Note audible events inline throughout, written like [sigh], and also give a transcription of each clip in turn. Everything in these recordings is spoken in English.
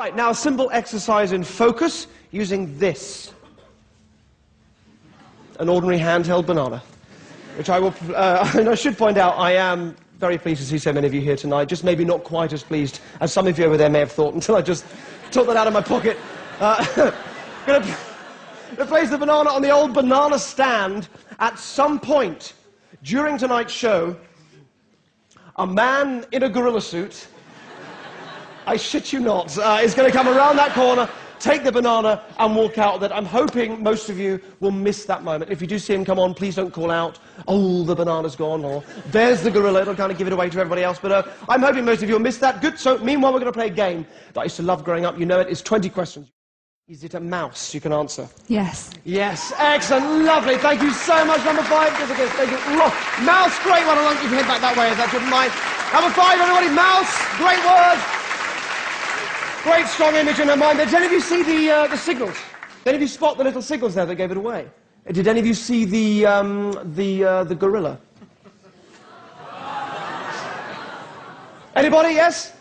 Right, now a simple exercise in focus using this. An ordinary handheld banana. Which I will, [laughs] uh, [laughs] and I should point out, I am very pleased to see so many of you here tonight. Just maybe not quite as pleased as some of you over there may have thought until I just took that out of my pocket. Uh, [laughs] gonna, gonna place the banana on the old banana stand at some point during tonight's show. A man in a gorilla suit I shit you not, uh, is going to come around that corner, take the banana, and walk out that I'm hoping most of you will miss that moment. If you do see him come on, please don't call out, oh, the banana's gone, or there's the gorilla. It'll kind of give it away to everybody else. But uh, I'm hoping most of you will miss that. Good. So, meanwhile, we're going to play a game that I used to love growing up. You know it. It's 20 questions. Is it a mouse? You can answer. Yes. Yes, excellent, lovely. Thank you so much, number five. Thank you. Mouse, great one. I want you to head back that way, if that wouldn't mind. Number five, everybody, mouse, great word. Great strong image in her mind. Did any of you see the, uh, the signals? Did any of you spot the little signals there that gave it away? Did any of you see the, um, the, uh, the gorilla? [laughs] Anybody? Yes?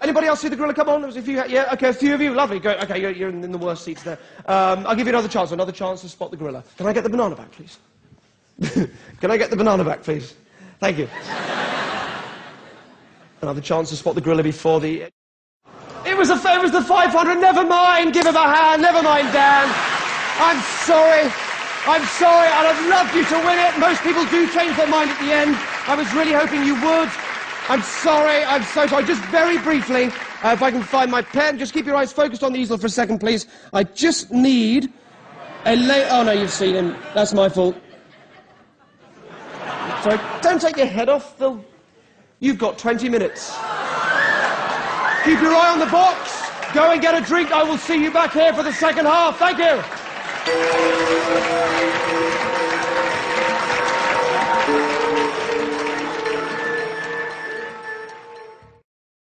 Anybody else see the gorilla? Come on, there was a few. Yeah, okay, a few of you. Lovely. Good. Okay, you're, you're in the worst seats there. Um, I'll give you another chance. Another chance to spot the gorilla. Can I get the banana back, please? [laughs] Can I get the banana back, please? Thank you. [laughs] Another chance to spot the gorilla before the. It was, a, it was the 500. Never mind. Give him a hand. Never mind, Dan. I'm sorry. I'm sorry, I'd love you to win it. Most people do change their mind at the end. I was really hoping you would. I'm sorry. I'm so sorry. Just very briefly, uh, if I can find my pen, just keep your eyes focused on the easel for a second, please. I just need a lay. Oh no, you've seen him. That's my fault. Sorry. Don't take your head off. You've got 20 minutes. Keep your eye on the box. Go and get a drink. I will see you back here for the second half. Thank you.